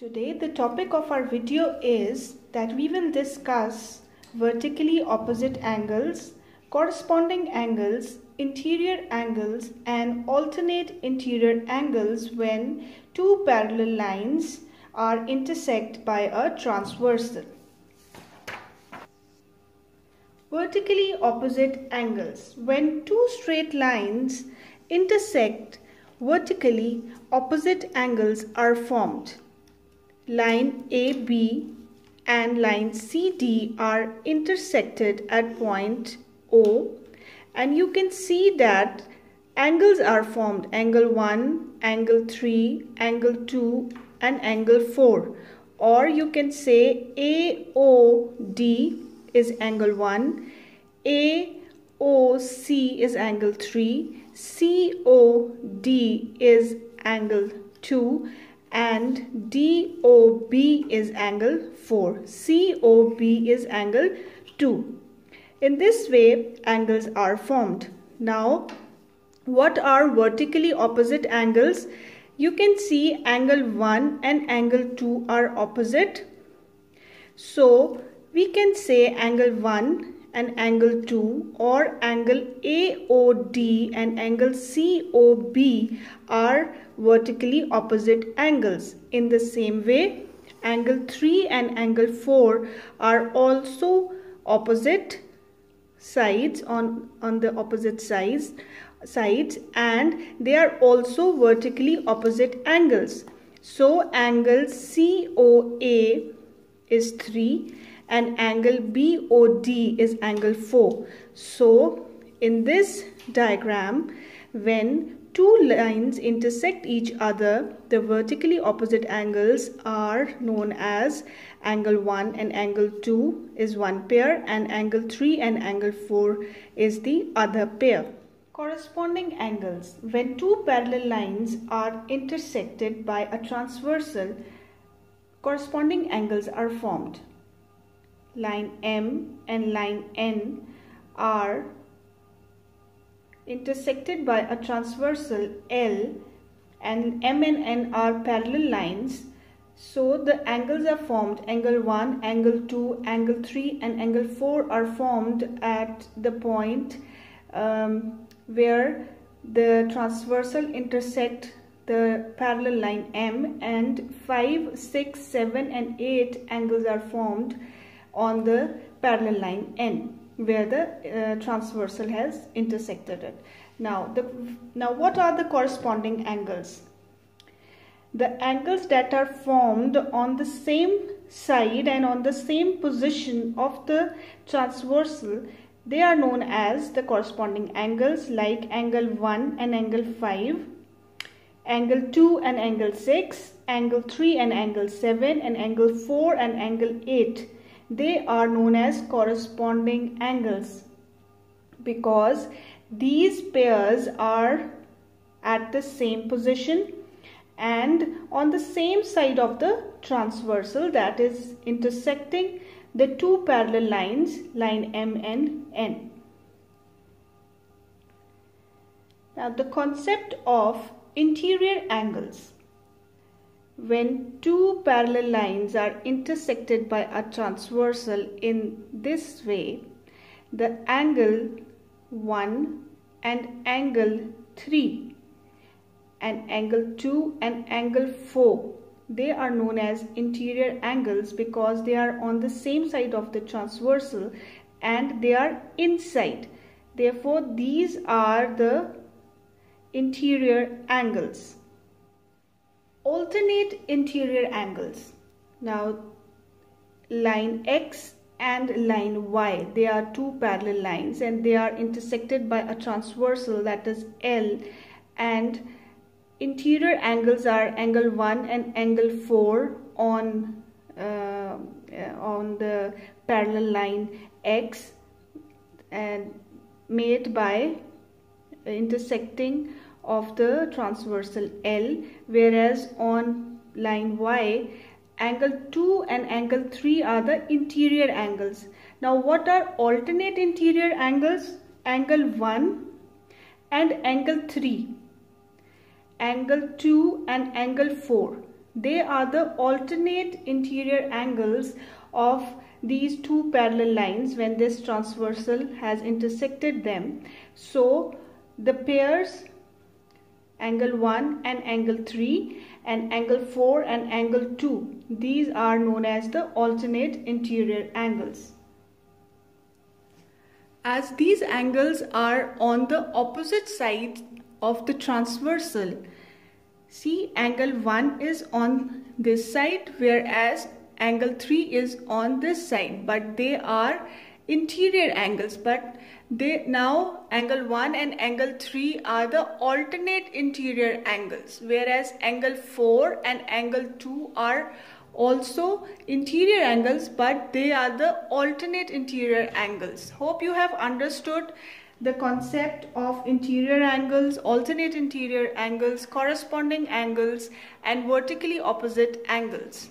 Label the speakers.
Speaker 1: Today the topic of our video is that we will discuss vertically opposite angles, corresponding angles, interior angles and alternate interior angles when two parallel lines are intersect by a transversal. Vertically opposite angles. When two straight lines intersect vertically opposite angles are formed line AB and line CD are intersected at point O. And you can see that angles are formed. Angle 1, angle 3, angle 2 and angle 4 or you can say AOD is angle 1, AOC is angle 3, COD is angle 2 and DOB is angle 4. COB is angle 2. In this way, angles are formed. Now, what are vertically opposite angles? You can see angle 1 and angle 2 are opposite. So, we can say angle 1 and angle 2 or angle AOD and angle COB are vertically opposite angles. In the same way, angle 3 and angle 4 are also opposite sides on, on the opposite sides sides and they are also vertically opposite angles. So angle COA is 3 and angle BOD is angle 4. So in this diagram when two lines intersect each other the vertically opposite angles are known as angle 1 and angle 2 is one pair and angle 3 and angle 4 is the other pair. Corresponding angles when two parallel lines are intersected by a transversal corresponding angles are formed line M and line N are intersected by a transversal L and M and N are parallel lines. So the angles are formed. Angle 1 angle 2 angle 3 and angle 4 are formed at the point um, where the transversal intersect the parallel line M and 5 6 7 and 8 angles are formed on the parallel line N where the uh, transversal has intersected it. Now, the, now what are the corresponding angles? The angles that are formed on the same side and on the same position of the transversal they are known as the corresponding angles like angle 1 and angle 5 angle 2 and angle 6 angle 3 and angle 7 and angle 4 and angle 8 they are known as corresponding angles because these pairs are at the same position and on the same side of the transversal that is intersecting the two parallel lines line M and N. Now the concept of interior angles when two parallel lines are intersected by a transversal in this way, the angle 1 and angle 3 and angle 2 and angle 4 they are known as interior angles because they are on the same side of the transversal and they are inside. Therefore these are the interior angles alternate interior angles. Now line X and line Y they are two parallel lines and they are intersected by a transversal that is L and interior angles are angle 1 and angle 4 on uh, on the parallel line X and made by intersecting of the transversal L whereas on line Y angle 2 and angle 3 are the interior angles. Now what are alternate interior angles? Angle 1 and angle 3, angle 2 and angle 4. They are the alternate interior angles of these two parallel lines when this transversal has intersected them. So the pairs angle 1 and angle 3 and angle 4 and angle 2 these are known as the alternate interior angles. As these angles are on the opposite side of the transversal see angle 1 is on this side whereas angle 3 is on this side but they are interior angles but they now angle 1 and angle 3 are the alternate interior angles whereas angle 4 and angle 2 are also interior angles but they are the alternate interior angles. Hope you have understood the concept of interior angles alternate interior angles corresponding angles and vertically opposite angles